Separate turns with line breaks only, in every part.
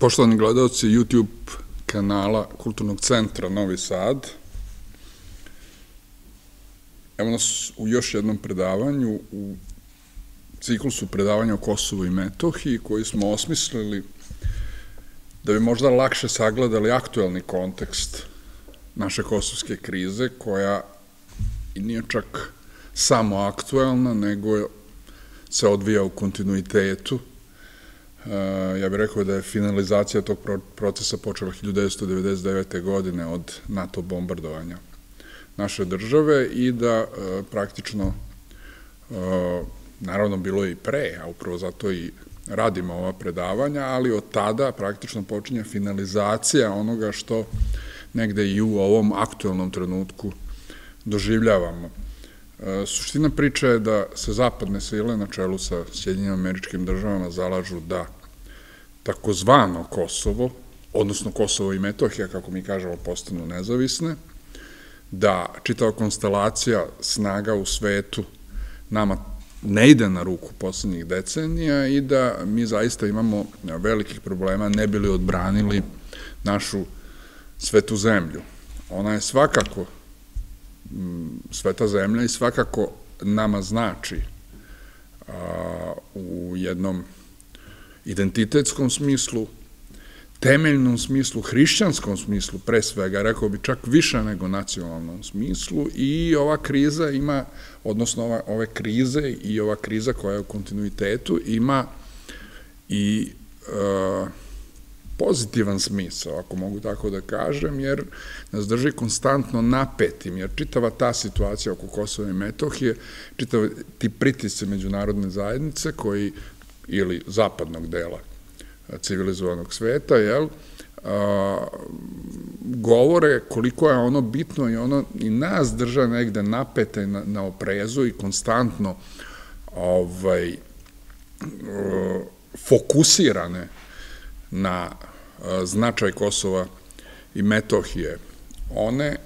Poštovani gledalci YouTube kanala Kulturnog centra Novi Sad, evo nas u još jednom predavanju, u ciklusu predavanja o Kosovu i Metohiji, koji smo osmislili da bi možda lakše sagledali aktuelni kontekst naše kosovske krize, koja i nije čak samo aktuelna, nego se odvija u kontinuitetu, ja bih rekao da je finalizacija tog procesa počela 1999. godine od NATO bombardovanja naše države i da e, praktično, e, naravno bilo je i pre, a upravo zato i radimo ova predavanja, ali od tada praktično počinje finalizacija onoga što negde i u ovom aktuelnom trenutku doživljavamo. E, suština priče je da se zapadne sile na čelu sa Sjedinjim američkim državama zalažu da takozvano Kosovo, odnosno Kosovo i Metohija, kako mi kažemo, postanu nezavisne, da čitava konstelacija snaga u svetu nama ne ide na ruku poslednjih decenija i da mi zaista imamo velikih problema ne bili odbranili našu svetu zemlju. Ona je svakako sveta zemlja i svakako nama znači u jednom identitetskom smislu, temeljnom smislu, hrišćanskom smislu, pre svega, rekao bi čak više nego nacionalnom smislu i ova kriza ima, odnosno ova, ove krize i ova kriza koja je u kontinuitetu ima i pozitivan smisao, ako mogu tako da kažem, jer nas drži konstantno napetim, jer čitava ta situacija oko Kosova i Metohije, čitava ti pritisci međunarodne zajednice koji ili zapadnog dela civilizovanog sveta, jel, a, govore koliko je ono bitno i ono i nas drža negde napete na, na oprezu i konstantno ovaj, fokusirane na značaj Kosova i Metohije. One,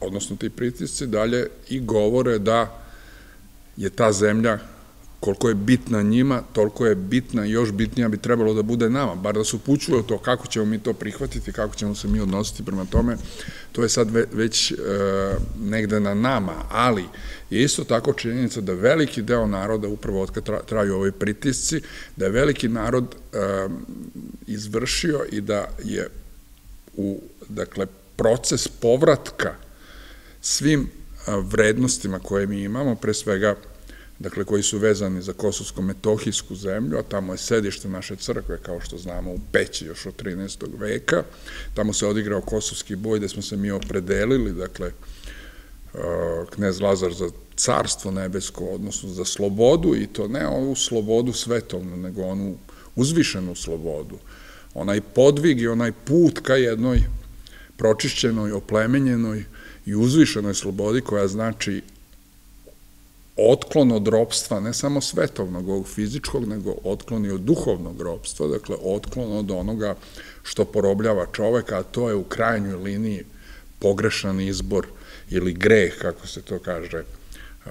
odnosno ti pritisci, dalje i govore da je ta zemlja koliko je bitna njima, toliko je bitna i još bitnija bi trebalo da bude nama, bar da se upućuje to kako ćemo mi to prihvatiti, kako ćemo se mi odnositi prema tome, to je sad već e, negde na nama, ali je isto tako činjenica da veliki deo naroda, upravo od kada traju ovoj pritisci, da je veliki narod e, izvršio i da je u, dakle, proces povratka svim vrednostima koje mi imamo, pre svega dakle, koji su vezani za kosovsko-metohijsku zemlju, a tamo je sedište naše crkve, kao što znamo, u Peći još od 13. veka. Tamo se odigrao kosovski boj, gde smo se mi opredelili, dakle, uh, knez Lazar za carstvo nebesko, odnosno za slobodu, i to ne ovu slobodu svetovnu, nego onu uzvišenu slobodu. Onaj podvig i onaj put ka jednoj pročišćenoj, oplemenjenoj i uzvišenoj slobodi koja znači otklon od ropstva, ne samo svetovnog, ovog fizičkog, nego otklon i od duhovnog ropstva, dakle, otklon od onoga što porobljava čoveka, a to je u krajnjoj liniji pogrešan izbor ili greh, kako se to kaže,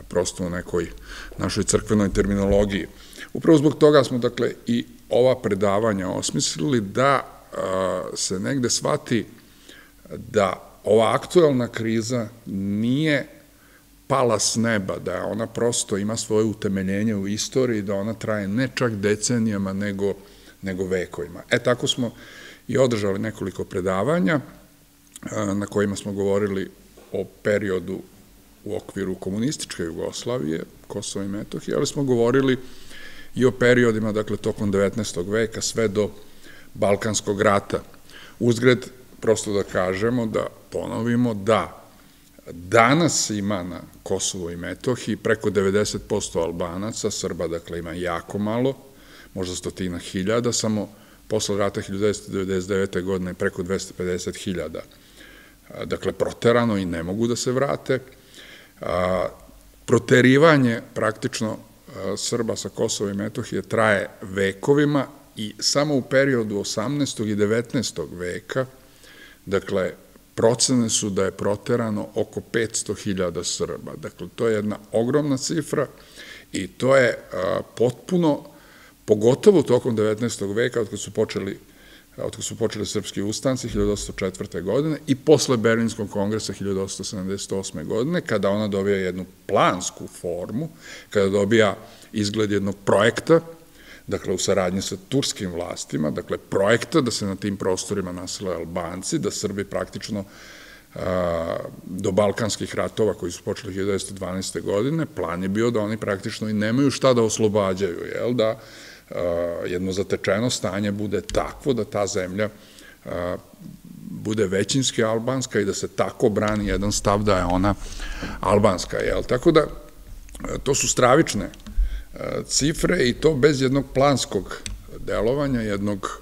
prosto u nekoj našoj crkvenoj terminologiji. Upravo zbog toga smo, dakle, i ova predavanja osmislili da se negde shvati da ova aktuelna kriza nije pala s neba, da ona prosto ima svoje utemeljenje u istoriji, da ona traje ne čak decenijama, nego, nego vekovima. E, tako smo i održali nekoliko predavanja na kojima smo govorili o periodu u okviru komunističke Jugoslavije, Kosovo i Metohije, ali smo govorili i o periodima, dakle, tokom 19. veka, sve do Balkanskog rata. Uzgred, prosto da kažemo, da ponovimo da Danas ima na Kosovo i Metohiji preko 90% Albanaca, Srba dakle ima jako malo, možda stotina hiljada, samo posle rata 1999. godine preko 250 hiljada. Dakle, proterano i ne mogu da se vrate. Proterivanje praktično Srba sa Kosova i Metohije traje vekovima i samo u periodu 18. i 19. veka, dakle, procene su da je proterano oko 500.000 Srba. Dakle, to je jedna ogromna cifra i to je potpuno, pogotovo tokom 19. veka, od kada su počeli od su počeli srpski ustanci 1804. godine i posle Berlinskog kongresa 1878. godine, kada ona dobija jednu plansku formu, kada dobija izgled jednog projekta, dakle u saradnji sa turskim vlastima, dakle projekta da se na tim prostorima nasile Albanci, da Srbi praktično do balkanskih ratova koji su počeli 1912. godine, plan je bio da oni praktično i nemaju šta da oslobađaju, jel, da jedno zatečeno stanje bude takvo da ta zemlja bude većinski albanska i da se tako brani jedan stav da je ona albanska, jel? Tako da, to su stravične cifre i to bez jednog planskog delovanja, jednog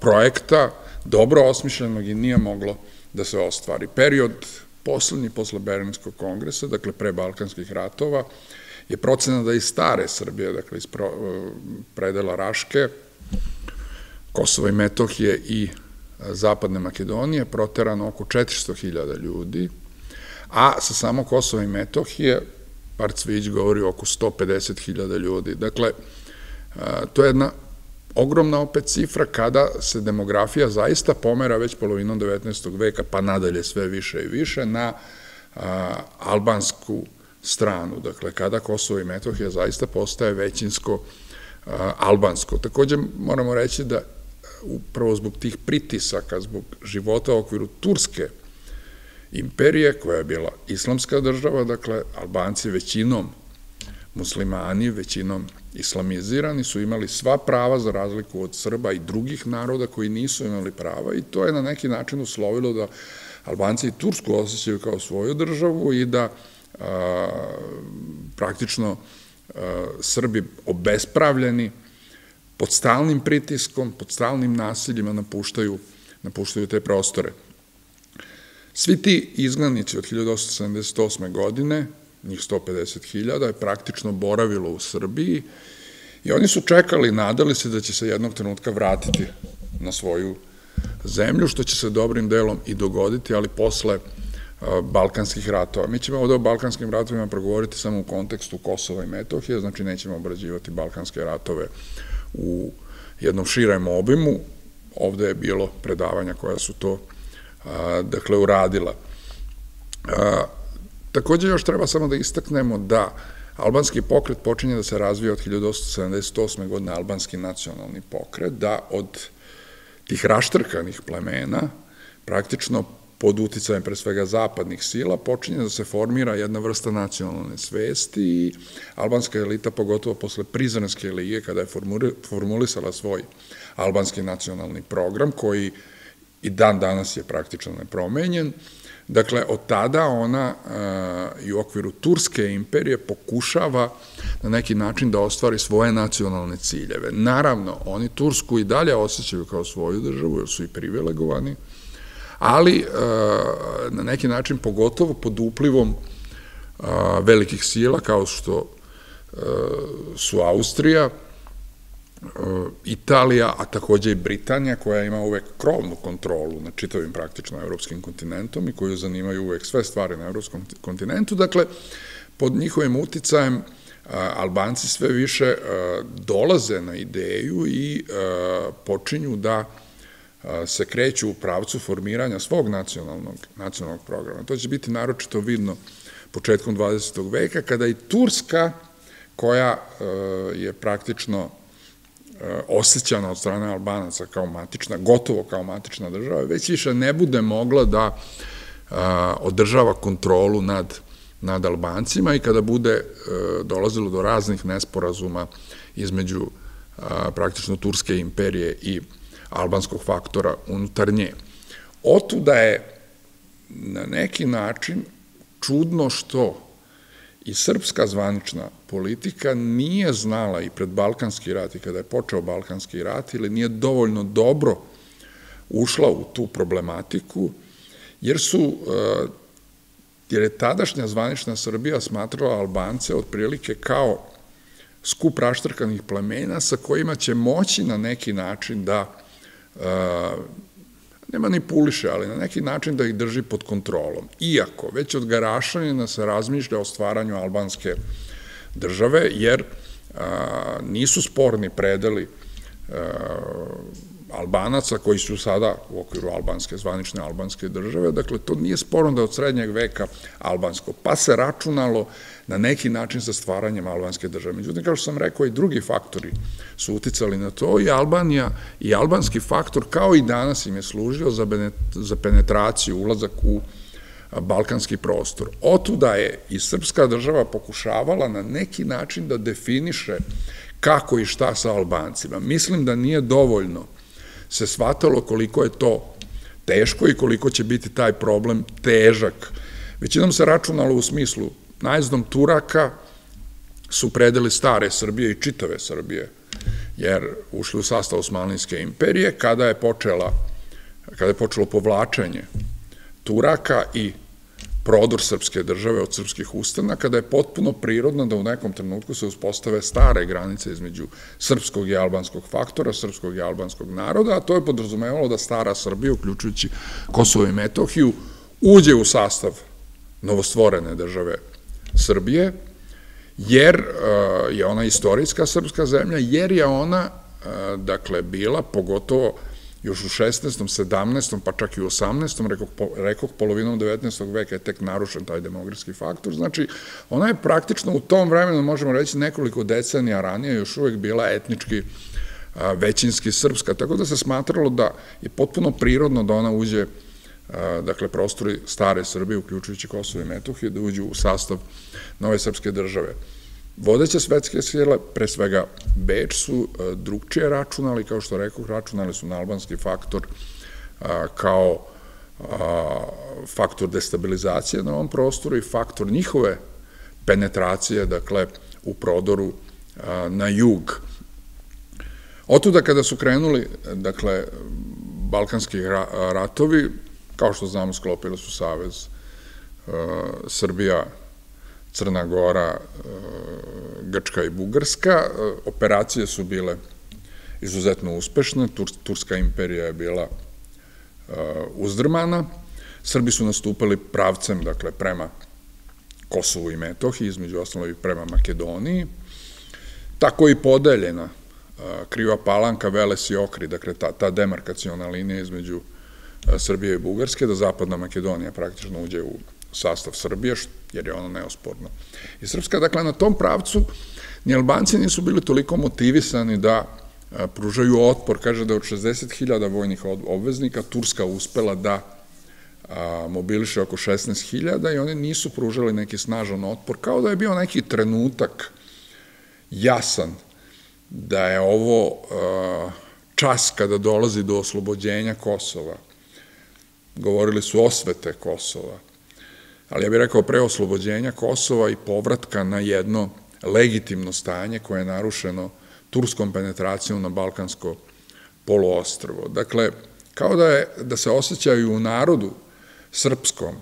projekta, dobro osmišljenog i nije moglo da se ostvari. Period poslednji posle Berlinskog kongresa, dakle pre Balkanskih ratova, je procena da iz stare Srbije, dakle iz predela Raške, Kosova i Metohije i Zapadne Makedonije, proterano oko 400.000 ljudi, a sa samo Kosova i Metohije, par Cvić govori oko 150.000 ljudi. Dakle, to je jedna ogromna opet cifra kada se demografija zaista pomera već polovinom 19. veka, pa nadalje sve više i više, na albansku stranu, dakle, kada Kosovo i Metohija zaista postaje većinsko albansko. Takođe, moramo reći da upravo zbog tih pritisaka, zbog života u okviru Turske imperije, koja je bila islamska država, dakle, Albanci većinom muslimani, većinom islamizirani, su imali sva prava za razliku od Srba i drugih naroda koji nisu imali prava i to je na neki način uslovilo da Albanci i Tursku osjećaju kao svoju državu i da praktično Srbi obespravljeni pod stalnim pritiskom, pod stalnim nasiljima napuštaju, napuštaju te prostore. Svi ti izgnanici od 1878. godine, njih 150.000, je praktično boravilo u Srbiji i oni su čekali, nadali se da će se jednog trenutka vratiti na svoju zemlju, što će se dobrim delom i dogoditi, ali posle balkanskih ratova. Mi ćemo ovde o balkanskim ratovima progovoriti samo u kontekstu Kosova i Metohije, znači nećemo obrađivati balkanske ratove u jednom širem obimu. Ovde je bilo predavanja koja su to dakle uradila. Takođe još treba samo da istaknemo da albanski pokret počinje da se razvija od 1878. godine albanski nacionalni pokret, da od tih raštrkanih plemena praktično pod uticajem pre svega zapadnih sila, počinje da se formira jedna vrsta nacionalne svesti i albanska elita, pogotovo posle Prizrenske lige, kada je formulisala svoj albanski nacionalni program, koji i dan danas je praktično nepromenjen, Dakle, od tada ona i u okviru Turske imperije pokušava na neki način da ostvari svoje nacionalne ciljeve. Naravno, oni Tursku i dalje osjećaju kao svoju državu, jer su i privilegovani, ali na neki način pogotovo pod uplivom velikih sila kao što su Austrija, Italija, a takođe i Britanija, koja ima uvek krovnu kontrolu nad čitavim praktično evropskim kontinentom i koju zanimaju uvek sve stvari na evropskom kontinentu. Dakle, pod njihovim uticajem Albanci sve više dolaze na ideju i počinju da se kreću u pravcu formiranja svog nacionalnog, nacionalnog programa. To će biti naročito vidno početkom 20. veka, kada i Turska, koja je praktično osjećana od strane Albanaca kao matična, gotovo kao matična država, već više ne bude mogla da održava kontrolu nad, nad Albancima i kada bude e, dolazilo do raznih nesporazuma između praktično Turske imperije i albanskog faktora unutar nje. Otuda je na neki način čudno što i srpska zvanična politika nije znala i pred Balkanski rat i kada je počeo Balkanski rat ili nije dovoljno dobro ušla u tu problematiku, jer su eh, jer je tadašnja zvanična Srbija smatrala Albance otprilike kao skup raštrkanih plemena sa kojima će moći na neki način da ne manipuliše, ali na neki način da ih drži pod kontrolom. Iako, već od Garašanina se razmišlja o stvaranju albanske države, jer nisu sporni predeli Albanaca koji su sada u okviru albanske, zvanične albanske države, dakle to nije sporno da od srednjeg veka albansko, pa se računalo na neki način sa stvaranjem albanske države. Međutim, kao što sam rekao, i drugi faktori su uticali na to i Albanija i albanski faktor kao i danas im je služio za penetraciju, ulazak u balkanski prostor. Otuda je i srpska država pokušavala na neki način da definiše kako i šta sa Albancima. Mislim da nije dovoljno se shvatalo koliko je to teško i koliko će biti taj problem težak. Većinom se računalo u smislu najezdom Turaka su predeli stare Srbije i čitave Srbije, jer ušli u sastav Osmanlijske imperije, kada je počela kada je počelo povlačenje Turaka i prodor srpske države od srpskih ustana, kada je potpuno prirodno da u nekom trenutku se uspostave stare granice između srpskog i albanskog faktora, srpskog i albanskog naroda, a to je podrazumevalo da stara Srbija, uključujući Kosovo i Metohiju, uđe u sastav novostvorene države Srbije, jer e, je ona istorijska srpska zemlja, jer je ona, e, dakle, bila, pogotovo još u 16. 17. pa čak i u 18. rekoh, rekoh polovinom 19. veka je tek narušen taj demografski faktor. Znači, ona je praktično u tom vremenu, možemo reći, nekoliko decenija ranije još uvek bila etnički većinski srpska, tako da se smatralo da je potpuno prirodno da ona uđe dakle, prostori stare Srbije, uključujući Kosovo i Metohiju, da uđu u sastav nove srpske države. Vodeće svetske sile, pre svega Beč, su drugčije računali, kao što rekao, računali su na albanski faktor kao faktor destabilizacije na ovom prostoru i faktor njihove penetracije, dakle, u prodoru na jug. Otuda kada su krenuli, dakle, balkanski ratovi, kao što znamo, sklopili su Savez Srbija, Crna Gora, e, Grčka i Bugarska. E, operacije su bile izuzetno uspešne, Turska imperija je bila uzdrmana, Srbi su nastupali pravcem, dakle, prema Kosovu i Metohiji, između ostalog i prema Makedoniji, tako i podeljena kriva palanka, Veles i Okri, dakle, ta, ta demarkaciona linija između Srbije i Bugarske, da zapadna Makedonija praktično uđe u sastav Srbije, jer je ono neosporno. I Srpska, dakle, na tom pravcu ni Albanci nisu bili toliko motivisani da pružaju otpor, kaže da od 60.000 vojnih obveznika Turska uspela da mobiliše oko 16.000 i oni nisu pružali neki snažan otpor, kao da je bio neki trenutak jasan da je ovo čas kada dolazi do oslobođenja Kosova. Govorili su osvete Kosova ali ja bih rekao pre oslobođenja Kosova i povratka na jedno legitimno stanje koje je narušeno turskom penetracijom na Balkansko poluostrvo. Dakle, kao da, je, da se osjećaju u narodu srpskom,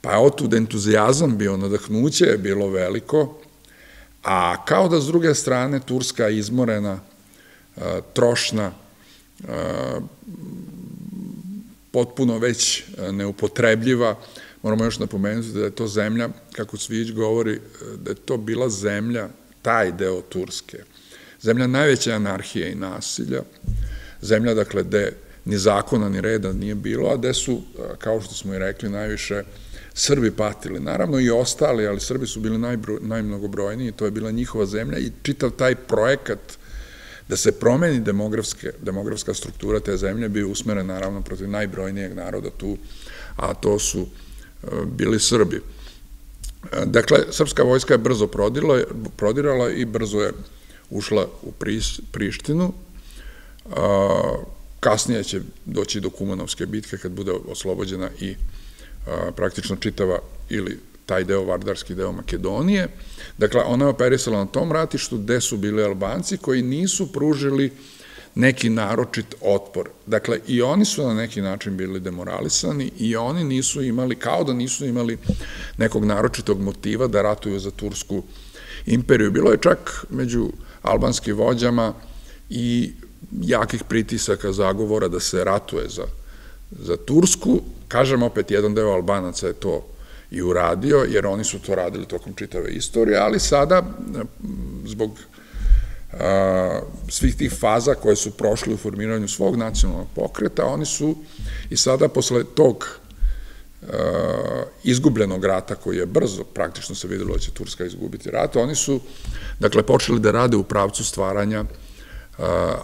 pa je otud entuzijazam bio, nadahnuće je bilo veliko, a kao da s druge strane Turska izmorena, trošna, potpuno već neupotrebljiva, Moramo još napomenuti da je to zemlja, kako Cvić govori, da je to bila zemlja, taj deo Turske, zemlja najveće anarhije i nasilja, zemlja, dakle, gde ni zakona, ni reda nije bilo, a gde su, kao što smo i rekli, najviše Srbi patili. Naravno i ostali, ali Srbi su bili najmnogobrojniji, to je bila njihova zemlja i čitav taj projekat da se promeni demografska struktura te zemlje bio usmeren naravno protiv najbrojnijeg naroda tu, a to su bili Srbi. Dakle, srpska vojska je brzo prodirala i brzo je ušla u Prištinu. Kasnije će doći do Kumanovske bitke kad bude oslobođena i praktično čitava ili taj deo, Vardarski deo Makedonije. Dakle, ona je operisala na tom ratištu gde su bili Albanci koji nisu pružili neki naročit otpor. Dakle, i oni su na neki način bili demoralisani i oni nisu imali, kao da nisu imali nekog naročitog motiva da ratuju za Tursku imperiju. Bilo je čak među albanskim vođama i jakih pritisaka zagovora da se ratuje za, za Tursku. Kažem opet, jedan deo Albanaca je to i uradio, jer oni su to radili tokom čitave istorije, ali sada, zbog svih tih faza koje su prošle u formiranju svog nacionalnog pokreta, oni su i sada posle tog izgubljenog rata koji je brzo, praktično se videlo da će Turska izgubiti rat, oni su, dakle, počeli da rade u pravcu stvaranja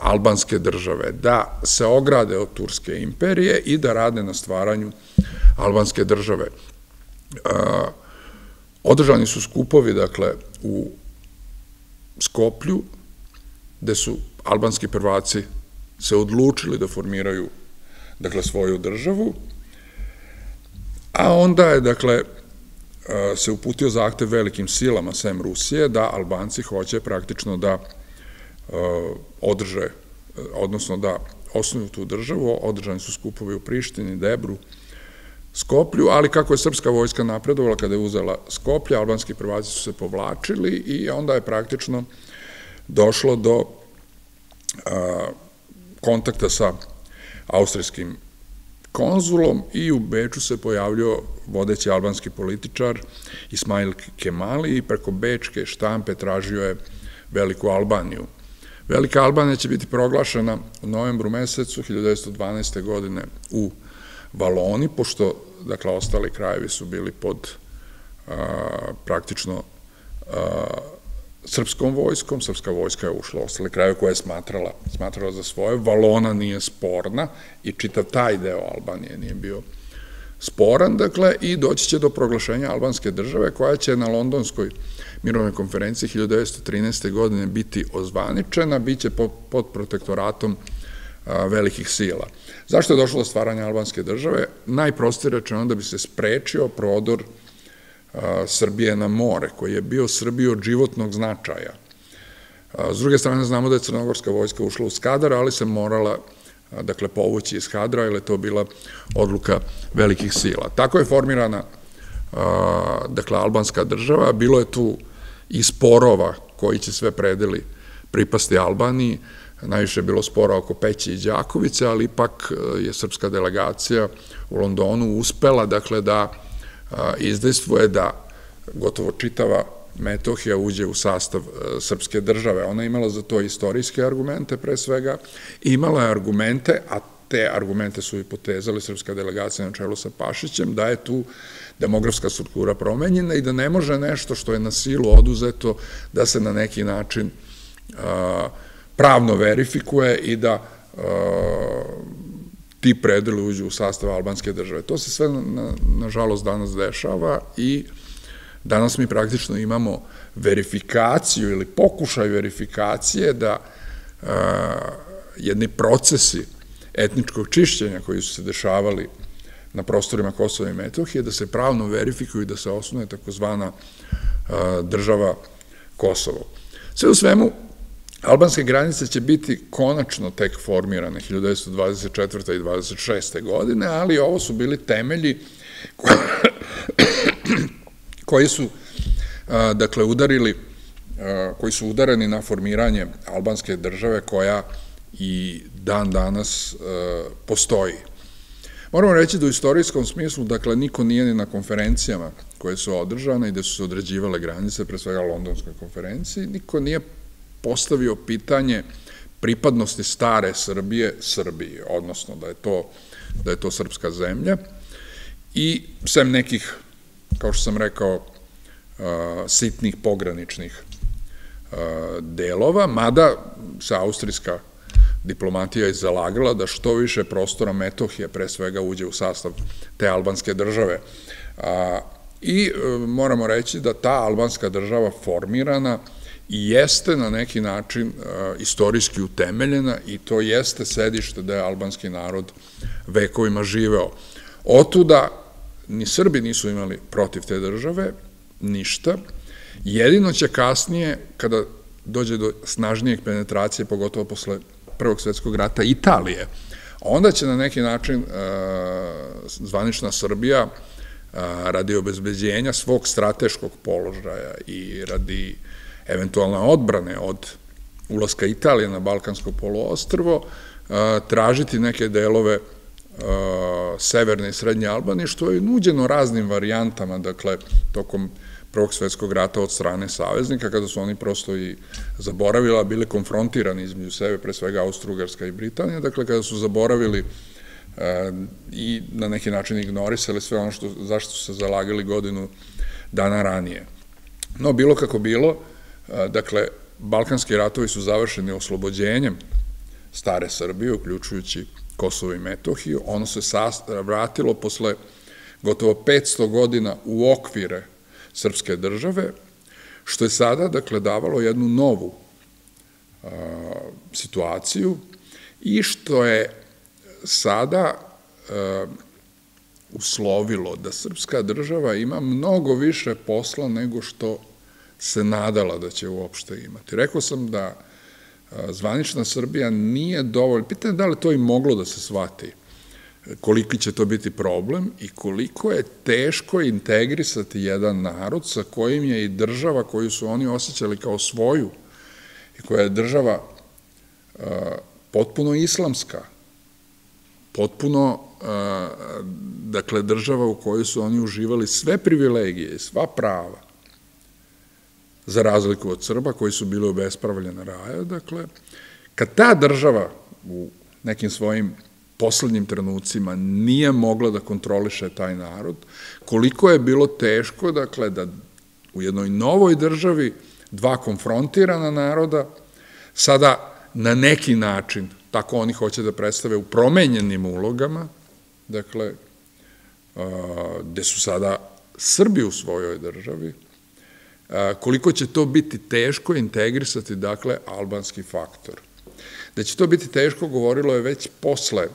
albanske države, da se ograde od Turske imperije i da rade na stvaranju albanske države. Održani su skupovi, dakle, u Skoplju, gde su albanski prvaci se odlučili da formiraju, dakle, svoju državu, a onda je, dakle, se uputio zahtev velikim silama sem Rusije da Albanci hoće praktično da održe, odnosno da osnuju tu državu, održani su skupovi u Prištini, Debru, Skoplju, ali kako je srpska vojska napredovala kada je uzela Skoplje, albanski prvaci su se povlačili i onda je praktično došlo do kontakta sa austrijskim konzulom i u Beču se pojavljio vodeći albanski političar Ismail Kemali i preko Bečke štampe tražio je Veliku Albaniju. Velika Albanija će biti proglašena u novembru mesecu 1912. godine u Valoni, pošto, dakle, ostali krajevi su bili pod praktično srpskom vojskom, srpska vojska je ušla u ostale kraje koje je smatrala, smatrala za svoje, Valona nije sporna i čitav taj deo Albanije nije bio sporan, dakle, i doći će do proglašenja albanske države koja će na londonskoj mirovnoj konferenciji 1913. godine biti ozvaničena, bit će pod protektoratom velikih sila. Zašto je došlo do stvaranja albanske države? Najprostije rečeno da bi se sprečio prodor Srbije na more, koji je bio Srbiji od životnog značaja. S druge strane, znamo da je crnogorska vojska ušla u Skadar, ali se morala dakle, povući iz Hadra, ili je to bila odluka velikih sila. Tako je formirana dakle, albanska država, bilo je tu i sporova koji će sve predeli pripasti Albaniji, najviše je bilo spora oko Peći i Đakovice, ali ipak je srpska delegacija u Londonu uspela, dakle, da izdejstvuje da gotovo čitava Metohija uđe u sastav e, srpske države. Ona je imala za to istorijske argumente pre svega, imala je argumente, a te argumente su i potezali srpska delegacija na čelu sa Pašićem, da je tu demografska struktura promenjena i da ne može nešto što je na silu oduzeto da se na neki način pravno verifikuje i da ti predeli uđu u sastav albanske države. To se sve, nažalost, danas dešava i danas mi praktično imamo verifikaciju ili pokušaj verifikacije da jedni procesi etničkog čišćenja koji su se dešavali na prostorima Kosova i Metohije, da se pravno verifikuju i da se osnuje takozvana država Kosovo. Sve u svemu, Albanske granice će biti konačno tek formirane 1924. i 26. godine, ali ovo su bili temelji koji su, dakle, udarili, koji su udareni na formiranje albanske države koja i dan danas postoji. Moramo reći da u istorijskom smislu, dakle, niko nije ni na konferencijama koje su održane i gde su se određivale granice, pre svega londonskoj konferenciji, niko nije postavio pitanje pripadnosti stare Srbije Srbiji, odnosno da je to, da je to srpska zemlja i sem nekih, kao što sam rekao, sitnih pograničnih delova, mada se austrijska diplomatija je zalagala da što više prostora Metohije pre svega uđe u sastav te albanske države. I e, moramo reći da ta albanska država formirana i jeste na neki način istorijski utemeljena i to jeste sedište da je albanski narod vekovima živeo. Otuda ni Srbi nisu imali protiv te države, ništa. Jedino će kasnije, kada dođe do snažnijeg penetracije, pogotovo posle Prvog svetskog rata Italije, onda će na neki način zvanična Srbija radi obezbeđenja svog strateškog položaja i radi eventualne odbrane od ulaska Italije na Balkansko poluostrvo, tražiti neke delove severne i srednje Albanije, što je nuđeno raznim varijantama, dakle, tokom Prvog svetskog rata od strane saveznika, kada su oni prosto i zaboravili, a bili konfrontirani između sebe, pre svega Austro-Ugarska i Britanija, dakle kada su zaboravili i na neki način ignorisali sve ono što, zašto su se zalagali godinu dana ranije. No, bilo kako bilo, dakle, Balkanski ratovi su završeni oslobođenjem stare Srbije, uključujući Kosovo i Metohiju. Ono se vratilo posle gotovo 500 godina u okvire srpske države, što je sada, dakle, davalo jednu novu situaciju i što je sada uslovilo da srpska država ima mnogo više posla nego što se nadala da će uopšte imati. Rekao sam da zvanična Srbija nije dovoljno, pitanje da li to i moglo da se shvati, koliki će to biti problem i koliko je teško integrisati jedan narod sa kojim je i država koju su oni osjećali kao svoju i koja je država potpuno islamska, potpuno, dakle, država u kojoj su oni uživali sve privilegije sva prava, za razliku od Srba koji su bili obespravljena raja, dakle, kad ta država u nekim svojim poslednjim trenucima nije mogla da kontroliše taj narod, koliko je bilo teško, dakle, da u jednoj novoj državi dva konfrontirana naroda sada na neki način, tako oni hoće da predstave u promenjenim ulogama, dakle, gde su sada Srbi u svojoj državi, koliko će to biti teško integrisati, dakle, albanski faktor. Da će to biti teško, govorilo je već posle,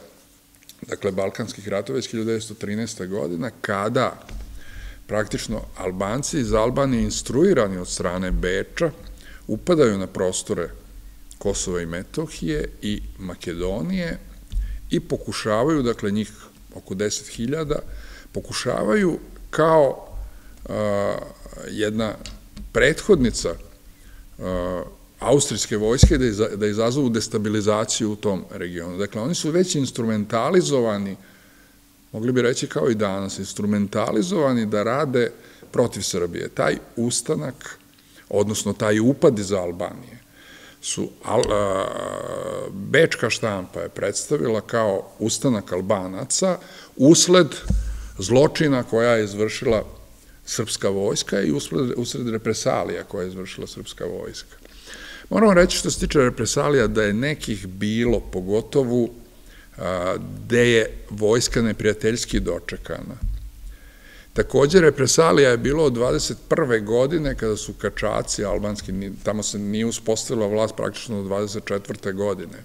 dakle, Balkanskih ratova, već 1913. godina, kada praktično Albanci iz Albanije instruirani od strane Beča upadaju na prostore Kosova i Metohije i Makedonije i pokušavaju, dakle, njih oko 10.000, pokušavaju kao jedna prethodnica uh, austrijske vojske da, da izazovu destabilizaciju u tom regionu. Dakle, oni su već instrumentalizovani, mogli bi reći kao i danas, instrumentalizovani da rade protiv Srbije. Taj ustanak, odnosno taj upad iz Albanije, su uh, Bečka štampa je predstavila kao ustanak Albanaca usled zločina koja je izvršila srpska vojska i usred represalija koja je izvršila srpska vojska. Moramo reći što se tiče represalija da je nekih bilo, pogotovo gde je vojska neprijateljski dočekana. Takođe, represalija je bilo od 21. godine kada su kačaci albanski, tamo se nije uspostavila vlast praktično od 24. godine,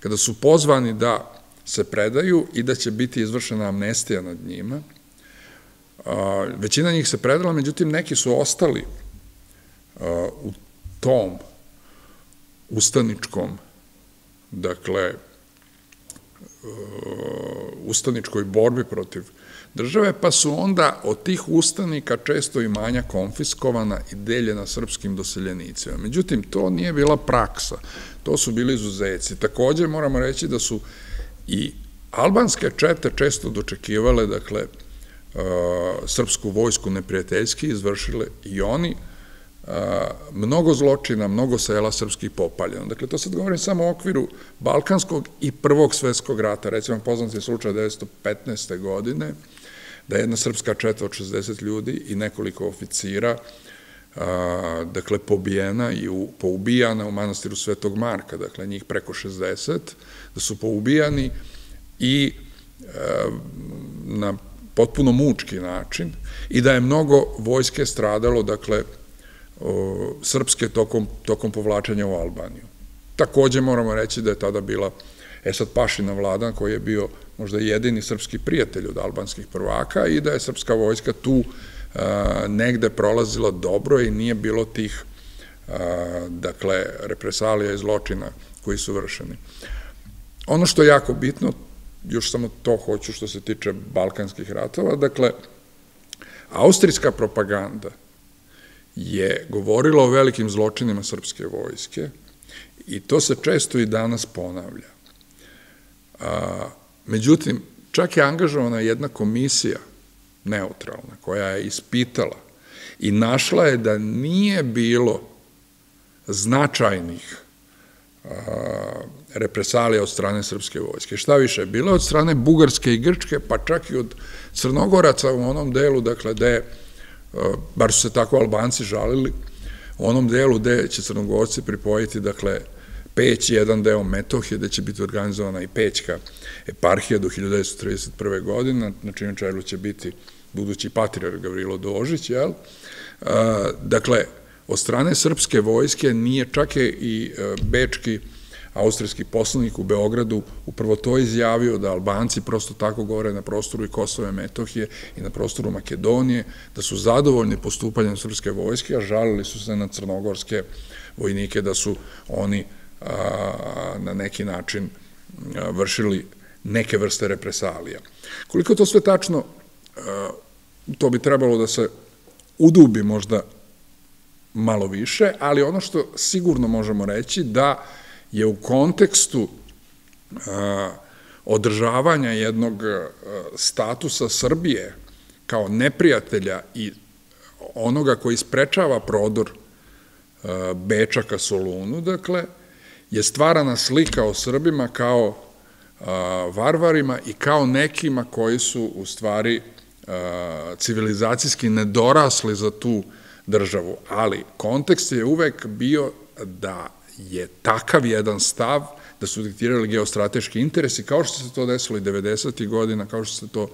kada su pozvani da se predaju i da će biti izvršena amnestija nad njima, Većina njih se predala, međutim neki su ostali u tom ustaničkom, dakle, ustaničkoj borbi protiv države, pa su onda od tih ustanika često imanja konfiskovana i deljena srpskim doseljenicima. Međutim, to nije bila praksa, to su bili izuzeci. Takođe moramo reći da su i albanske čete često dočekivale, dakle, srpsku vojsku neprijateljski izvršile i oni mnogo zločina, mnogo sela srpskih popaljeno. Dakle, to sad govorim samo u okviru Balkanskog i Prvog svetskog rata. Recimo, poznat je slučaj 1915. godine, da je jedna srpska četa od 60 ljudi i nekoliko oficira, dakle, pobijena i poubijana u manastiru Svetog Marka, dakle, njih preko 60, da su poubijani i na potpuno mučki način i da je mnogo vojske stradalo, dakle, srpske tokom, tokom povlačenja u Albaniju. Takođe moramo reći da je tada bila Esad Pašina vlada koji je bio možda jedini srpski prijatelj od albanskih prvaka i da je srpska vojska tu negde prolazila dobro i nije bilo tih dakle, represalija i zločina koji su vršeni. Ono što je jako bitno, još samo to hoću što se tiče balkanskih ratova, dakle, austrijska propaganda je govorila o velikim zločinima srpske vojske i to se često i danas ponavlja. A, međutim, čak je angažovana jedna komisija neutralna koja je ispitala i našla je da nije bilo značajnih represalija od strane srpske vojske. Šta više, bilo od strane Bugarske i Grčke, pa čak i od Crnogoraca u onom delu, dakle, gde, bar su se tako Albanci žalili, u onom delu gde će Crnogorci pripojiti, dakle, Peć, jedan deo Metohije, gde će biti organizovana i Pećka eparhija do 1931. godine, na čijem čelu će biti budući patrijar Gavrilo Dožić, jel? Dakle, od strane srpske vojske nije čak i e, bečki austrijski poslanik u Beogradu upravo to izjavio da Albanci prosto tako govore na prostoru i Kosove Metohije i na prostoru Makedonije, da su zadovoljni postupanjem srpske vojske, a žalili su se na crnogorske vojnike da su oni na neki način vršili neke vrste represalija. Koliko to sve tačno, to bi trebalo da se udubi možda malo više, ali ono što sigurno možemo reći da je u kontekstu održavanja jednog statusa Srbije kao neprijatelja i onoga koji sprečava prodor Beča ka Solunu, dakle, je stvarana slika o Srbima kao varvarima i kao nekima koji su u stvari civilizacijski nedorasli za tu državu, ali kontekst je uvek bio da je takav jedan stav, da su diktirali geostrateški interesi, kao što se to desilo i 90. godina, kao što se to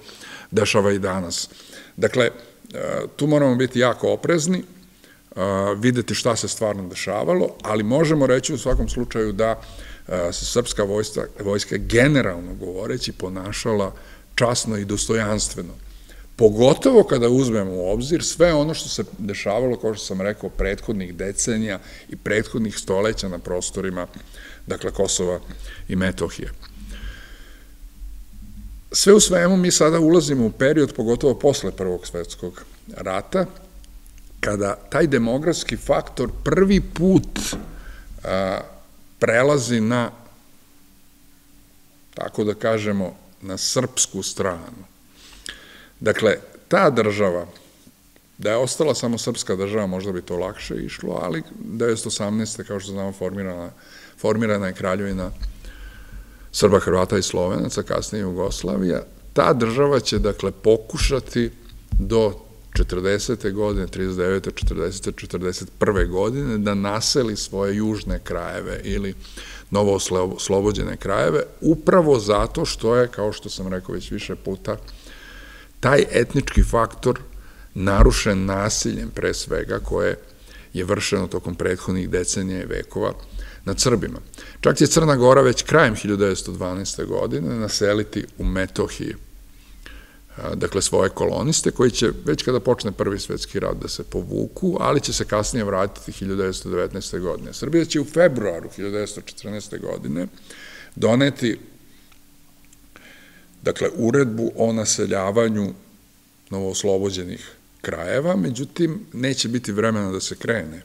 dešava i danas. Dakle, tu moramo biti jako oprezni, videti šta se stvarno dešavalo, ali možemo reći u svakom slučaju da se srpska vojska, vojska generalno govoreći ponašala časno i dostojanstveno. Pogotovo kada uzmemo u obzir sve ono što se dešavalo, kao što sam rekao, prethodnih decenija i prethodnih stoleća na prostorima, dakle, Kosova i Metohije. Sve u svemu mi sada ulazimo u period, pogotovo posle Prvog svetskog rata, kada taj demografski faktor prvi put prelazi na, tako da kažemo, na srpsku stranu. Dakle, ta država, da je ostala samo srpska država, možda bi to lakše išlo, ali 1918. kao što znamo, formirana, formirana je kraljevina Srba, Hrvata i Slovenaca, kasnije Jugoslavija, ta država će, dakle, pokušati do 40. godine, 39. 40. 41. godine da naseli svoje južne krajeve ili novo slobođene krajeve, upravo zato što je, kao što sam rekao već više puta, taj etnički faktor narušen nasiljem pre svega koje je vršeno tokom prethodnih decenija i vekova nad Srbima. Čak će Crna Gora već krajem 1912. godine naseliti u Metohiji dakle svoje koloniste koji će već kada počne prvi svetski rat da se povuku, ali će se kasnije vratiti 1919. godine. Srbija će u februaru 1914. godine doneti dakle uredbu o naseljavanju novooslobođenih krajeva, međutim neće biti vremena da se krene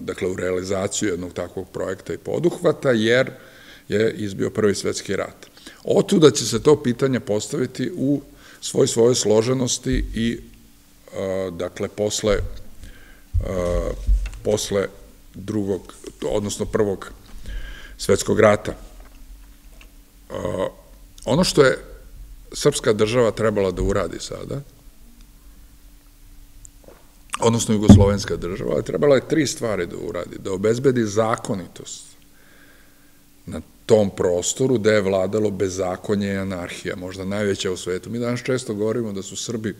dakle u realizaciju jednog takvog projekta i poduhvata, jer je izbio prvi svetski rat. Otuda će se to pitanje postaviti u svoj svoje složenosti i dakle posle posle drugog, odnosno prvog svetskog rata. Ono što je srpska država trebala da uradi sada, odnosno jugoslovenska država, trebala je tri stvari da uradi. Da obezbedi zakonitost na tom prostoru gde je vladalo bezakonje i anarhija, možda najveća u svetu. Mi danas često govorimo da su Srbi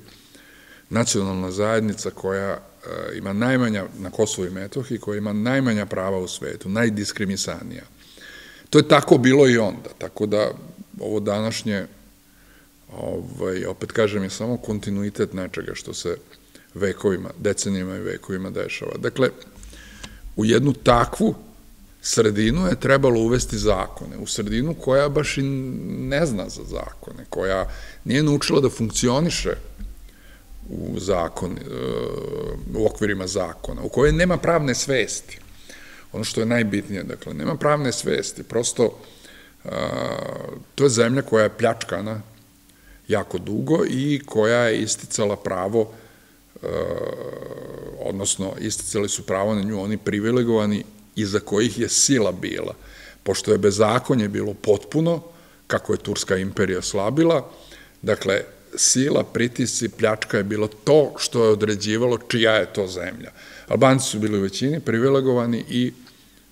nacionalna zajednica koja e, ima najmanja, na Kosovo i Metohiji, koja ima najmanja prava u svetu, najdiskriminisanija. To je tako bilo i onda, tako da ovo današnje, ovaj, opet kažem, je samo kontinuitet nečega što se vekovima, decenijima i vekovima dešava. Dakle, u jednu takvu sredinu je trebalo uvesti zakone, u sredinu koja baš i ne zna za zakone, koja nije naučila da funkcioniše u zakon, e, u okvirima zakona, u kojoj nema pravne svesti. Ono što je najbitnije, dakle, nema pravne svesti, prosto to je zemlja koja je pljačkana jako dugo i koja je isticala pravo odnosno isticali su pravo na nju oni privilegovani iza kojih je sila bila. Pošto je bezakonje bilo potpuno, kako je Turska imperija slabila, dakle, sila, pritisci, pljačka je bilo to što je određivalo čija je to zemlja. Albanci su bili u većini privilegovani i,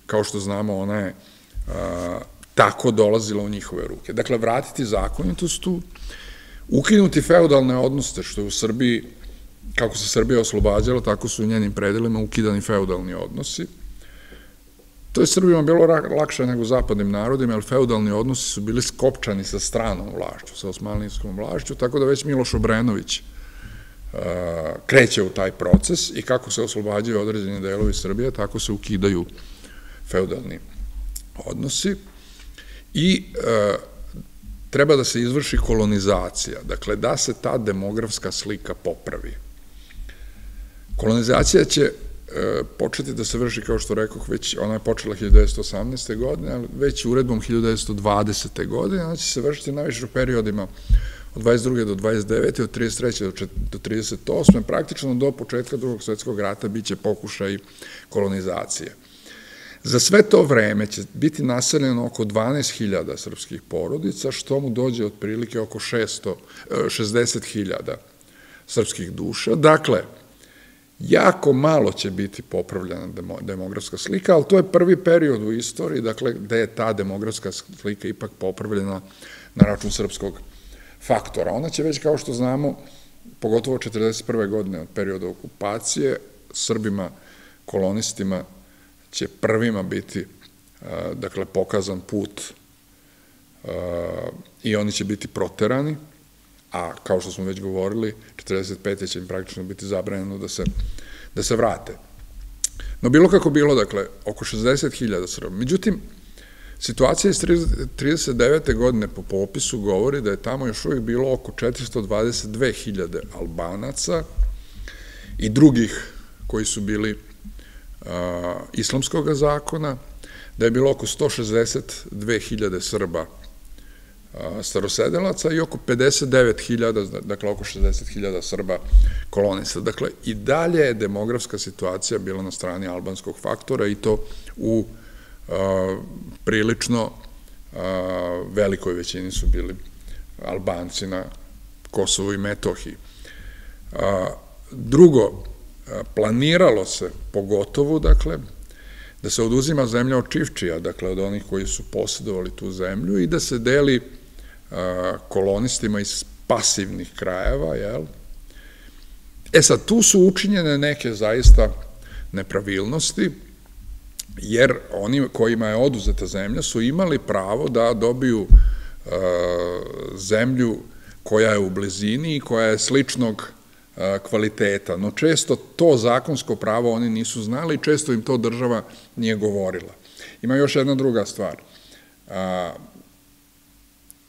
kao što znamo, ona je tako dolazila u njihove ruke. Dakle, vratiti zakonitost tu, ukinuti feudalne odnose, što je u Srbiji, kako se Srbija oslobađala, tako su u njenim predelima ukidani feudalni odnosi, To je Srbima bilo lakše nego zapadnim narodima, jer feudalni odnosi su bili skopčani sa stranom vlašću, sa osmaninskom vlašću, tako da već Miloš Obrenović uh, kreće u taj proces i kako se oslobađaju određeni delovi Srbije, tako se ukidaju feudalni odnosi i uh, treba da se izvrši kolonizacija, dakle da se ta demografska slika popravi. Kolonizacija će E, početi da se vrši, kao što rekoh, već ona je počela 1918. godine, ali već uredbom 1920. godine, ona će se vršiti najviše u periodima od 22. do 29. od 33. do 38. praktično do početka drugog svetskog rata biće pokušaj kolonizacije. Za sve to vreme će biti naseljeno oko 12.000 srpskih porodica, što mu dođe otprilike oko 600, 60.000 e, srpskih duša. Dakle, jako malo će biti popravljena demografska slika, ali to je prvi period u istoriji, dakle, gde je ta demografska slika ipak popravljena na račun srpskog faktora. Ona će već, kao što znamo, pogotovo 1941. godine od perioda okupacije, Srbima, kolonistima, će prvima biti, dakle, pokazan put i oni će biti proterani, a kao što smo već govorili, 45. će im praktično biti zabranjeno da se, da se vrate. No bilo kako bilo, dakle, oko 60.000 Srba. Međutim, situacija iz 39. godine po popisu govori da je tamo još uvijek bilo oko 422.000 Albanaca i drugih koji su bili islamskog zakona, da je bilo oko 162.000 Srba starosedelaca i oko 59.000, dakle oko 60.000 Srba kolonista. Dakle, i dalje je demografska situacija bila na strani albanskog faktora i to u prilično velikoj većini su bili Albanci na Kosovu i Metohiji. drugo, planiralo se pogotovo, dakle, da se oduzima zemlja od Čivčija, dakle od onih koji su posjedovali tu zemlju i da se deli kolonistima iz pasivnih krajeva, jel? E sad, tu su učinjene neke zaista nepravilnosti, jer oni kojima je oduzeta zemlja su imali pravo da dobiju zemlju koja je u blizini i koja je sličnog kvaliteta, no često to zakonsko pravo oni nisu znali i često im to država nije govorila. Ima još jedna druga stvar.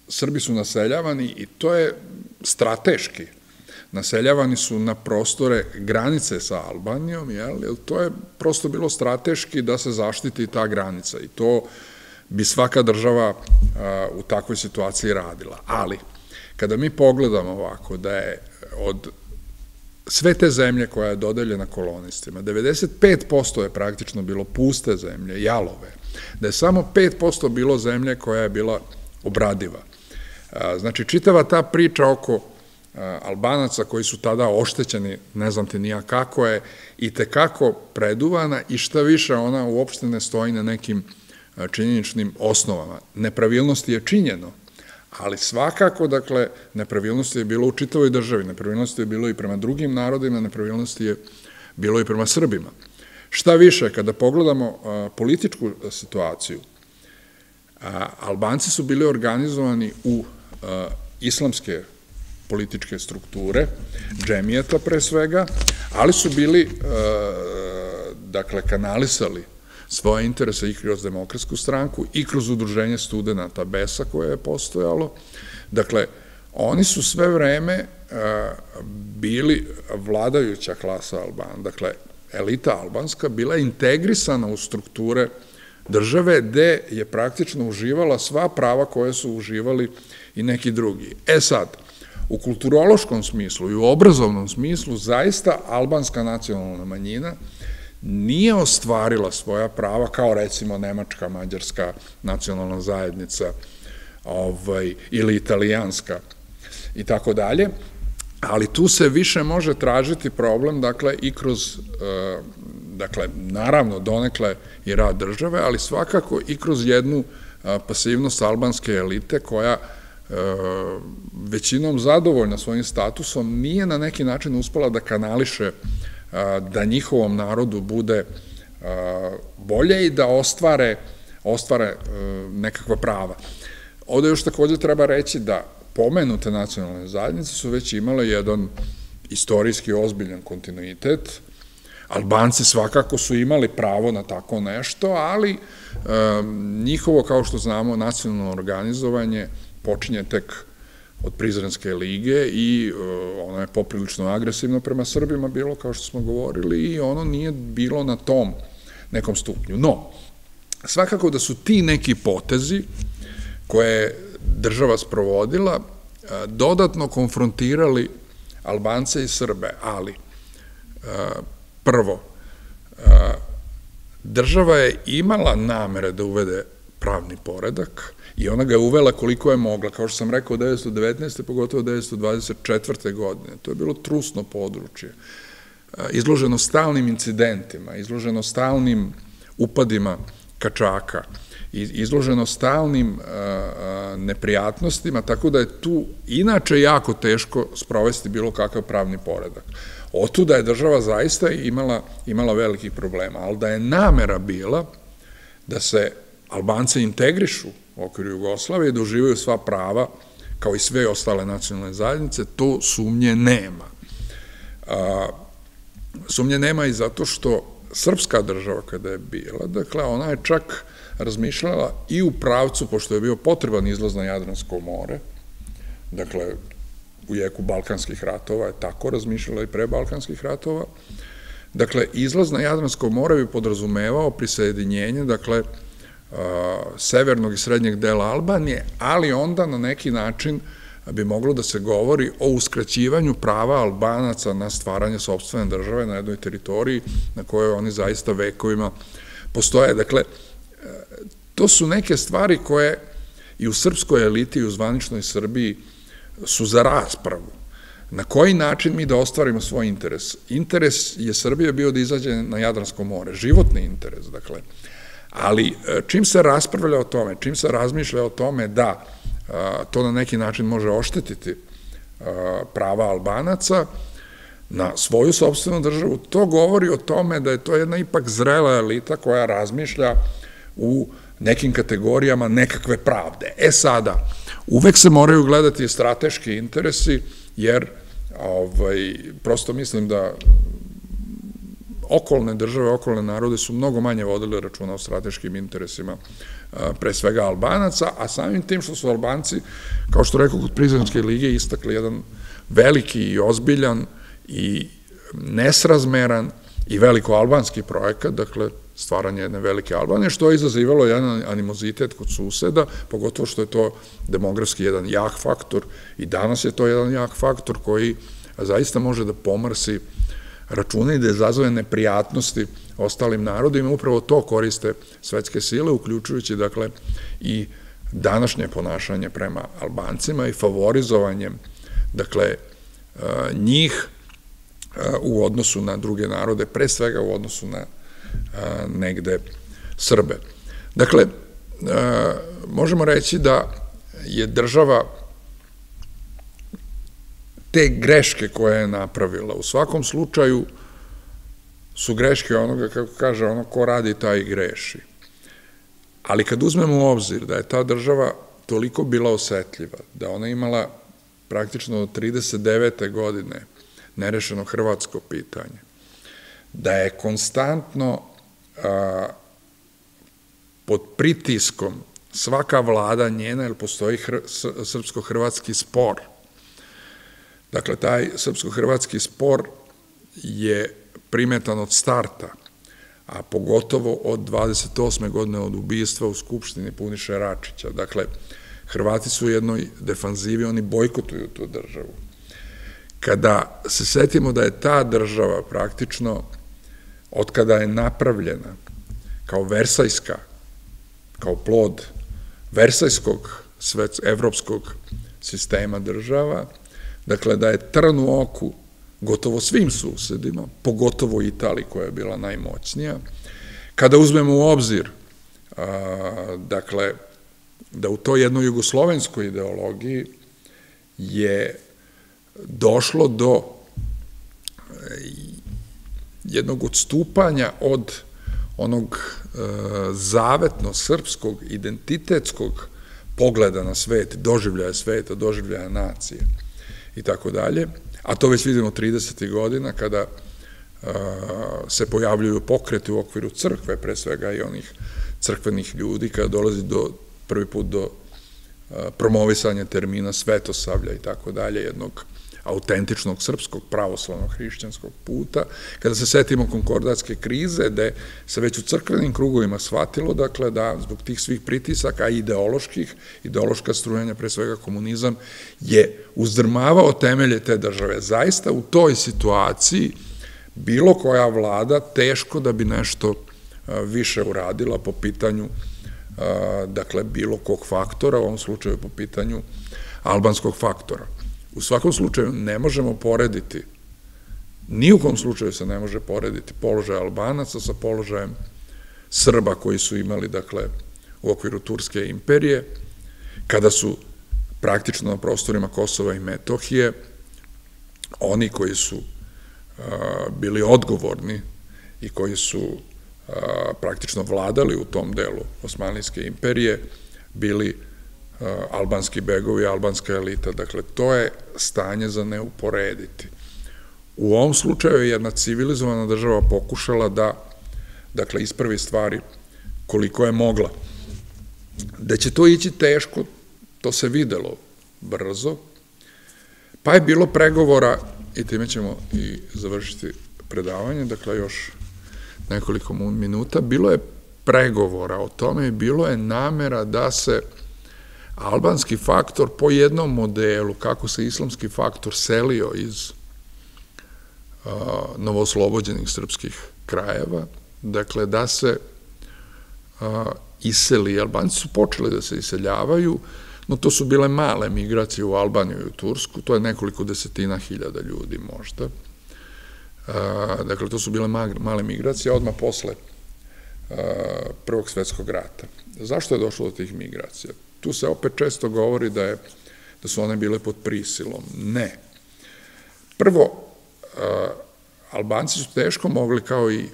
Srbi su naseljavani i to je strateški. Naseljavani su na prostore granice sa Albanijom, jel? jer to je prosto bilo strateški da se zaštiti ta granica i to bi svaka država u takvoj situaciji radila. Ali, kada mi pogledamo ovako da je od sve te zemlje koja je dodeljena kolonistima, 95% je praktično bilo puste zemlje, jalove, da je samo 5% bilo zemlje koja je bila obradiva. Znači, čitava ta priča oko Albanaca koji su tada oštećeni, ne znam ti nija kako je, i tekako preduvana i šta više ona uopšte ne stoji na nekim činjeničnim osnovama. Nepravilnosti je činjeno, ali svakako, dakle, nepravilnosti je bilo u čitavoj državi, nepravilnosti je bilo i prema drugim narodima, nepravilnosti je bilo i prema Srbima. Šta više, kada pogledamo političku situaciju, Albanci su bili organizovani u islamske političke strukture, džemijeta pre svega, ali su bili, dakle, kanalisali svoje interese i kroz demokratsku stranku i kroz udruženje studenta BESA koje je postojalo. Dakle, oni su sve vreme bili vladajuća klasa Albana, dakle, elita albanska bila integrisana u strukture države gde je praktično uživala sva prava koje su uživali i neki drugi. E sad, u kulturološkom smislu i u obrazovnom smislu zaista albanska nacionalna manjina nije ostvarila svoja prava kao recimo Nemačka, Mađarska nacionalna zajednica ovaj, ili italijanska i tako dalje, ali tu se više može tražiti problem, dakle, i kroz, e, dakle, naravno, donekle i rad države, ali svakako i kroz jednu e, pasivnost albanske elite koja e, većinom zadovoljna svojim statusom nije na neki način uspela da kanališe da njihovom narodu bude bolje i da ostvare, ostvare nekakva prava. Ovde još takođe treba reći da pomenute nacionalne zajednice su već imale jedan istorijski ozbiljan kontinuitet. Albanci svakako su imali pravo na tako nešto, ali njihovo, kao što znamo, nacionalno organizovanje počinje tek od Prizrenske lige i ono je poprilično agresivno prema Srbima bilo, kao što smo govorili, i ono nije bilo na tom nekom stupnju. No, svakako da su ti neki potezi koje je država sprovodila, dodatno konfrontirali Albance i Srbe, ali prvo, država je imala namere da uvede pravni poredak i ona ga je uvela koliko je mogla, kao što sam rekao 1919. pogotovo 1924. godine. To je bilo trusno područje, izloženo stalnim incidentima, izloženo stalnim upadima kačaka, izloženo stalnim neprijatnostima, tako da je tu inače jako teško sprovesti bilo kakav pravni poredak. Otuda je država zaista imala, imala velikih problema, ali da je namera bila da se Albance integrišu u okviru Jugoslavije i uživaju sva prava, kao i sve ostale nacionalne zajednice, to sumnje nema. sumnje nema i zato što srpska država kada je bila, dakle, ona je čak razmišljala i u pravcu, pošto je bio potreban izlaz na Jadransko more, dakle, u jeku Balkanskih ratova je tako razmišljala i pre Balkanskih ratova, dakle, izlaz na Jadransko more bi podrazumevao prisajedinjenje, dakle, severnog i srednjeg dela Albanije, ali onda na neki način bi moglo da se govori o uskraćivanju prava Albanaca na stvaranje sobstvene države na jednoj teritoriji na kojoj oni zaista vekovima postoje. Dakle, to su neke stvari koje i u srpskoj eliti i u zvaničnoj Srbiji su za raspravu. Na koji način mi da ostvarimo svoj interes? Interes je Srbije bio da izađe na Jadransko more, životni interes, dakle. Ali e, čim se raspravlja o tome, čim se razmišlja o tome da to na neki način može oštetiti prava Albanaca na svoju sobstvenu državu, to govori o tome da je to jedna ipak zrela elita koja razmišlja u nekim kategorijama nekakve pravde. E sada, uvek se moraju gledati strateški interesi, jer ovaj, prosto mislim da okolne države, okolne narode su mnogo manje vodile računa o strateškim interesima pre svega Albanaca, a samim tim što su Albanci, kao što rekao kod Prizrenske lige, istakli jedan veliki i ozbiljan i nesrazmeran i veliko albanski projekat, dakle stvaranje jedne velike Albanije, što je izazivalo jedan animozitet kod suseda, pogotovo što je to demografski jedan jak faktor i danas je to jedan jak faktor koji zaista može da pomrsi račune i da izazove neprijatnosti ostalim narodima, upravo to koriste svetske sile, uključujući dakle i današnje ponašanje prema Albancima i favorizovanjem dakle njih u odnosu na druge narode, pre svega u odnosu na negde Srbe. Dakle, možemo reći da je država te greške koje je napravila, u svakom slučaju su greške onoga, kako kaže, ono ko radi, taj greši. Ali kad uzmemo u obzir da je ta država toliko bila osetljiva, da ona imala praktično od 39. godine nerešeno hrvatsko pitanje, da je konstantno pod pritiskom svaka vlada njena, jer postoji srpsko-hrvatski spor. Dakle, taj srpsko-hrvatski spor je primetan od starta, a pogotovo od 28. godine od ubijstva u Skupštini Puniše Račića. Dakle, Hrvati su u jednoj defanzivi, oni bojkotuju tu državu. Kada se setimo da je ta država praktično, od kada je napravljena, kao versajska, kao plod versajskog evropskog sistema država, dakle da je trn u oku gotovo svim susedima, pogotovo Italiji koja je bila najmoćnija, kada uzmemo u obzir, dakle, da u toj jednoj jugoslovenskoj ideologiji je došlo do jednog odstupanja od onog e, zavetno srpskog identitetskog pogleda na svet, doživljaja sveta, doživljaja nacije i tako dalje, a to već vidimo 30. godina kada se pojavljuju pokreti u okviru crkve, pre svega i onih crkvenih ljudi, kada dolazi do prvi put do promovisanja termina svetosavlja i tako dalje, jednog autentičnog srpskog pravoslavnog hrišćanskog puta, kada se setimo konkordatske krize, gde se već u crkvenim krugovima shvatilo, dakle, da zbog tih svih pritisaka, ideoloških, ideološka strujanja, pre svega komunizam, je uzdrmavao temelje te države. Zaista u toj situaciji bilo koja vlada teško da bi nešto više uradila po pitanju dakle, bilo kog faktora, u ovom slučaju po pitanju albanskog faktora. U svakom slučaju ne možemo porediti, ni u kom slučaju se ne može porediti položaj Albanaca sa položajem Srba koji su imali, dakle, u okviru Turske imperije, kada su praktično na prostorima Kosova i Metohije oni koji su bili odgovorni i koji su praktično vladali u tom delu Osmanlijske imperije, bili albanski begovi, albanska elita. Dakle, to je stanje za ne uporediti. U ovom slučaju je jedna civilizovana država pokušala da, dakle, ispravi stvari koliko je mogla. Da će to ići teško, to se videlo brzo, pa je bilo pregovora, i time ćemo i završiti predavanje, dakle, još nekoliko minuta, bilo je pregovora o tome i bilo je namera da se albanski faktor po jednom modelu, kako se islamski faktor selio iz novoslobođenih srpskih krajeva, dakle da se iseli, Albanci su počeli da se iseljavaju, no to su bile male migracije u Albaniju i u Tursku, to je nekoliko desetina hiljada ljudi možda, dakle to su bile male migracije, odmah posle Prvog svetskog rata. Zašto je došlo do tih migracija? Tu se opet često govori da, je, da su one bile pod prisilom. Ne. Prvo, Albanci su teško mogli, kao i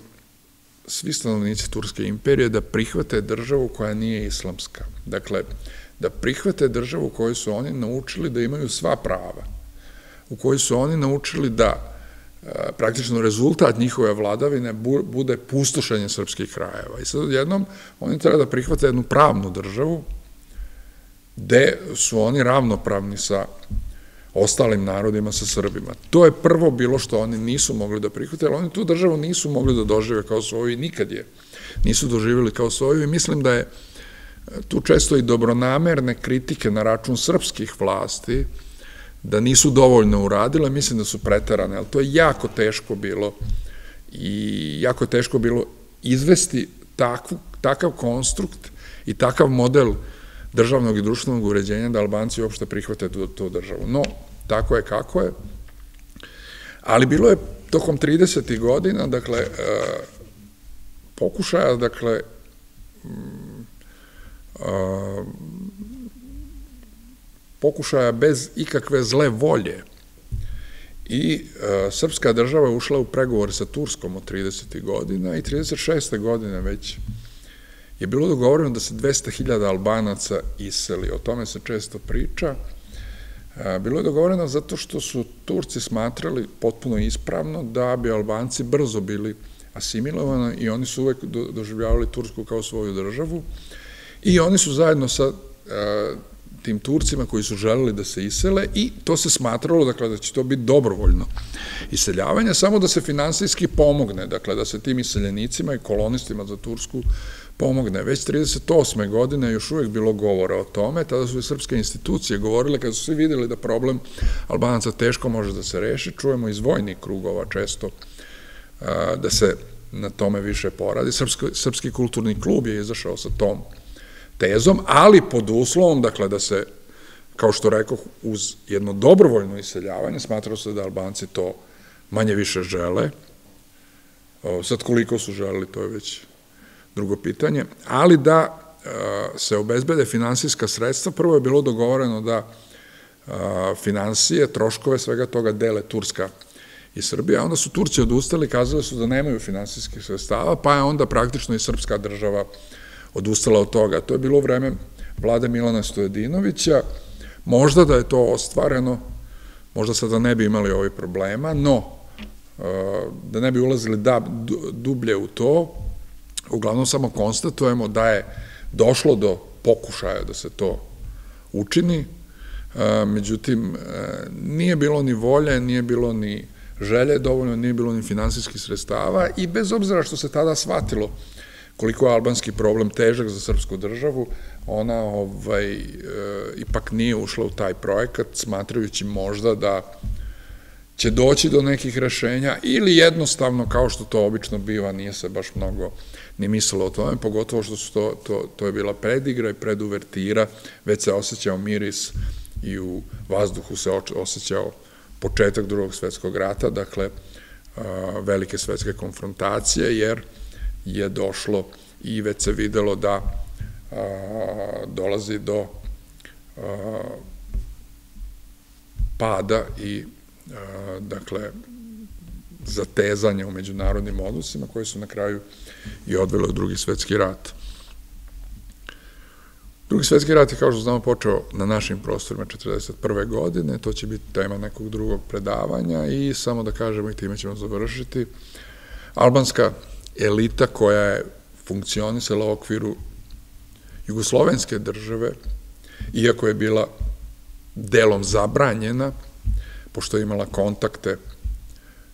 svi stanovnici Turske imperije, da prihvate državu koja nije islamska. Dakle, da prihvate državu koju su oni naučili da imaju sva prava, u kojoj su oni naučili da praktično rezultat njihove vladavine bude pustošenje srpskih krajeva. I sad jednom oni treba da prihvate jednu pravnu državu, gde su oni ravnopravni sa ostalim narodima, sa Srbima. To je prvo bilo što oni nisu mogli da prihvate, ali oni tu državu nisu mogli da dožive kao svoju i nikad je nisu doživjeli kao svoju i mislim da je e, tu često i dobronamerne kritike na račun srpskih vlasti, da nisu dovoljno uradile, mislim da su pretarane, ali to je jako teško bilo i jako je teško bilo izvesti takav konstrukt i takav model državnog i društvenog uređenja da Albanci uopšte prihvate tu, državu. No, tako je kako je. Ali bilo je tokom 30. godina, dakle, e, pokušaja, dakle, mm, e, pokušaja bez ikakve zle volje i e, srpska država je ušla u pregovor sa Turskom od 30. godina i 36. godine već je bilo dogovoreno da se 200.000 Albanaca iseli. O tome se često priča. E, bilo je dogovoreno zato što su Turci smatrali potpuno ispravno da bi Albanci brzo bili asimilovani i oni su uvek doživljavali Tursku kao svoju državu i oni su zajedno sa e, tim Turcima koji su želeli da se isele i to se smatralo dakle, da će to biti dobrovoljno iseljavanje, samo da se finansijski pomogne, dakle da se tim iseljenicima i kolonistima za Tursku pomogne. Već 38. godine još uvek bilo govora o tome, tada su i srpske institucije govorile, kada su svi videli da problem Albanaca teško može da se reši, čujemo iz vojnih krugova često da se na tome više poradi. Srpski, Srpski kulturni klub je izašao sa tom tezom, ali pod uslovom, dakle, da se, kao što rekao, uz jedno dobrovoljno iseljavanje, smatrao se da Albanci to manje više žele, sad koliko su želeli, to je već drugo pitanje, ali da se obezbede finansijska sredstva, prvo je bilo dogovoreno da finansije, troškove svega toga dele Turska i Srbija, onda su Turci odustali, kazali su da nemaju finansijskih sredstava, pa je onda praktično i srpska država odustala od toga. To je bilo vreme vlade Milana Stojedinovića, možda da je to ostvareno, možda sada ne bi imali ovih problema, no, da ne bi ulazili da, dublje u to, uglavnom samo konstatujemo da je došlo do pokušaja da se to učini, međutim, nije bilo ni volje, nije bilo ni želje dovoljno, nije bilo ni finansijskih sredstava i bez obzira što se tada shvatilo koliko je albanski problem težak za srpsku državu, ona ovaj, e, ipak nije ušla u taj projekat, smatrajući možda da će doći do nekih rešenja ili jednostavno, kao što to obično biva, nije se baš mnogo ni mislilo o tome, pogotovo što su to, to, to je bila predigra i preduvertira, već se osjećao miris i u vazduhu se osjećao početak drugog svetskog rata, dakle, velike svetske konfrontacije, jer je došlo i već se videlo da dolazi do pada i dakle zatezanja u međunarodnim odnosima koji su na kraju i odvele u drugi svetski rat. Drugi svetski rat je, kao što znamo, počeo na našim prostorima 1941. godine, to će biti tema nekog drugog predavanja i samo da kažemo i time ćemo završiti. Albanska elita koja je funkcionisala u okviru jugoslovenske države, iako je bila delom zabranjena, pošto je imala kontakte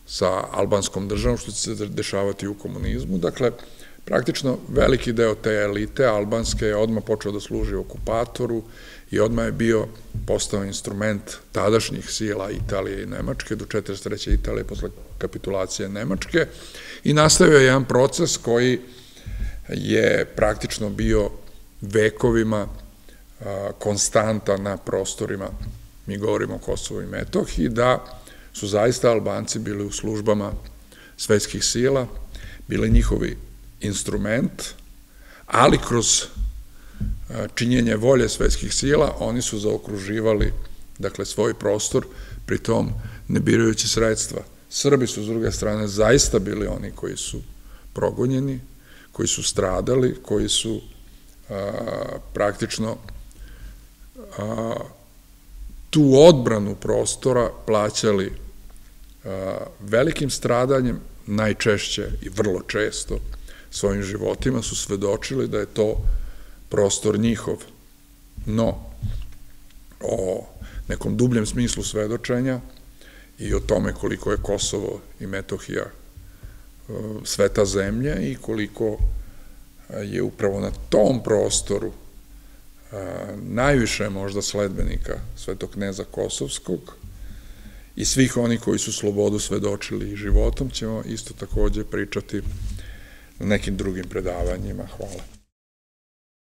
sa albanskom državom, što će se dešavati u komunizmu. Dakle, praktično veliki deo te elite albanske je odmah počeo da služi okupatoru i odmah je bio postao instrument tadašnjih sila Italije i Nemačke, do 43. Italije posle kapitulacije Nemačke i nastavio je jedan proces koji je praktično bio vekovima konstanta na prostorima, mi govorimo o Kosovo i Metohiji, da su zaista Albanci bili u službama svetskih sila, bili njihovi instrument, ali kroz činjenje volje svetskih sila oni su zaokruživali dakle svoj prostor, pritom ne birajući sredstva. Srbi su s druge strane zaista bili oni koji su progonjeni, koji su stradali, koji su praktično tu odbranu prostora plaćali velikim stradanjem, najčešće i vrlo često svojim životima su svedočili da je to prostor njihov. No, o nekom dubljem smislu svedočenja i o tome koliko je Kosovo i Metohija e, sveta zemlja i koliko je upravo na tom prostoru najviše možda sledbenika svetog kneza Kosovskog i svih oni koji su slobodu svedočili životom ćemo isto takođe pričati na nekim drugim predavanjima. Hvala.